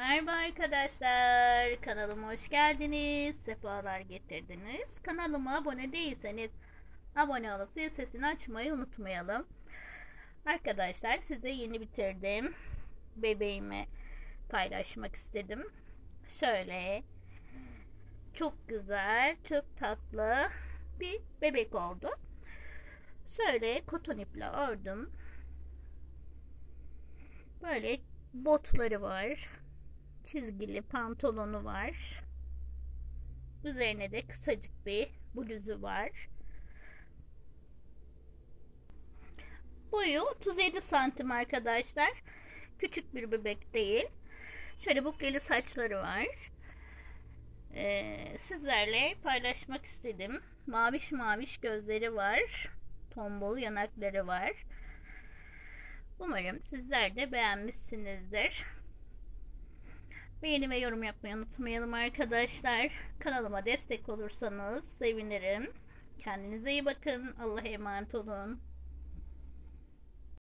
Merhaba arkadaşlar. Kanalıma hoş geldiniz. Sefalar getirdiniz. Kanalıma abone değilseniz abone olup zil sesini açmayı unutmayalım. Arkadaşlar size yeni bitirdim. Bebeğimi paylaşmak istedim. Şöyle çok güzel, çok tatlı bir bebek oldu. Şöyle koton iple ördüm. Böyle botları var çizgili pantolonu var. Üzerine de kısacık bir bluzu var. Boyu 37 santim arkadaşlar. Küçük bir bebek değil. Şöyle bukleli saçları var. Ee, sizlerle paylaşmak istedim. Maviş maviş gözleri var. Tombul yanakları var. Umarım sizler de beğenmişsinizdir. Beğeni ve yorum yapmayı unutmayalım arkadaşlar. Kanalıma destek olursanız sevinirim. Kendinize iyi bakın. Allah'a emanet olun.